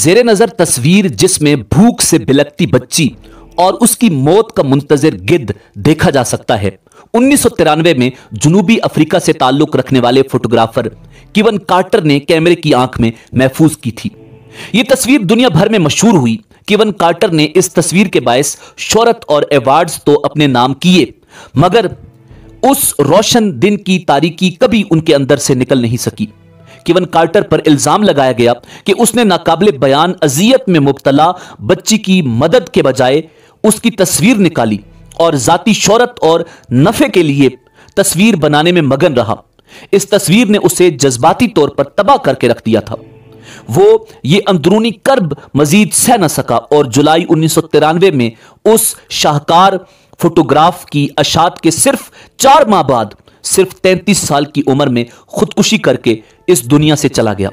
जेरे नज़र तस्वीर जिसमें भूख से बिलकती बच्ची और उसकी मौत का मुंतजर गिद्ध देखा जा सकता है। उन्नीस सौ तिरानवे में जुनूबी अफ्रीका से ताल्लुक रखने वाले फोटोग्राफर किवन कार्टर ने कैमरे की आँख में महफूज की थी। यह तस्वीर दुनिया भर में मशहूर हुई। किवन कार्टर ने इस तस्वीर के बायस शोहरत और अवार्ड्स तो अपने नाम किए, मगर उस रोशन दिन की तारीकी कभी उनके अंदर से निकल नहीं सकी। किवन कार्टर पर इल्ज़ाम लगाया गया कि उसने नाकाबले बयान अजियत में मुबतला बच्ची की मदद के बजाय उसकी तस्वीर निकाली और जाती शोहरत और नफे के लिए तस्वीर बनाने में मगन रहा। इस तस्वीर ने उसे जज्बाती तौर पर तबाह करके रख दिया था। वो ये अंदरूनी कर्ब मजीद सह न सका और जुलाई उन्नीस सौ तिरानवे में उस शाहकार फोटोग्राफ की अशात के सिर्फ़ चार माह बाद सिर्फ़ तैंतीस साल की उम्र में खुदकुशी करके इस दुनिया से चला गया।